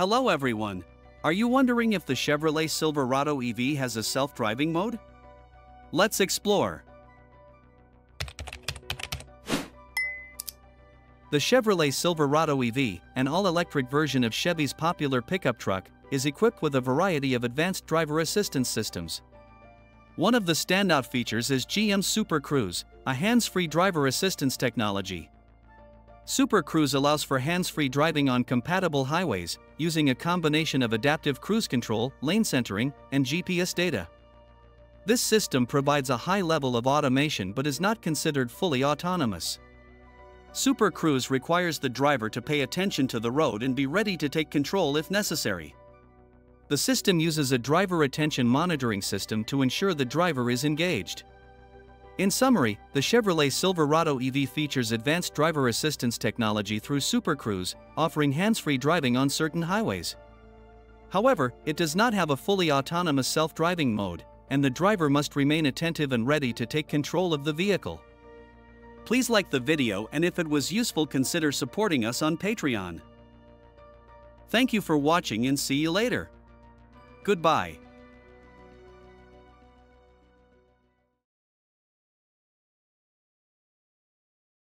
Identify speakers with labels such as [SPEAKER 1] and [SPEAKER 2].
[SPEAKER 1] Hello everyone. Are you wondering if the Chevrolet Silverado EV has a self-driving mode? Let's explore. The Chevrolet Silverado EV, an all-electric version of Chevy's popular pickup truck, is equipped with a variety of advanced driver assistance systems. One of the standout features is GM Super Cruise, a hands-free driver assistance technology. Super Cruise allows for hands-free driving on compatible highways, using a combination of adaptive cruise control, lane centering, and GPS data. This system provides a high level of automation but is not considered fully autonomous. Super Cruise requires the driver to pay attention to the road and be ready to take control if necessary. The system uses a driver attention monitoring system to ensure the driver is engaged. In summary, the Chevrolet Silverado EV features advanced driver assistance technology through Super Cruise, offering hands-free driving on certain highways. However, it does not have a fully autonomous self-driving mode, and the driver must remain attentive and ready to take control of the vehicle. Please like the video and if it was useful consider supporting us on Patreon. Thank you for watching and see you later. Goodbye.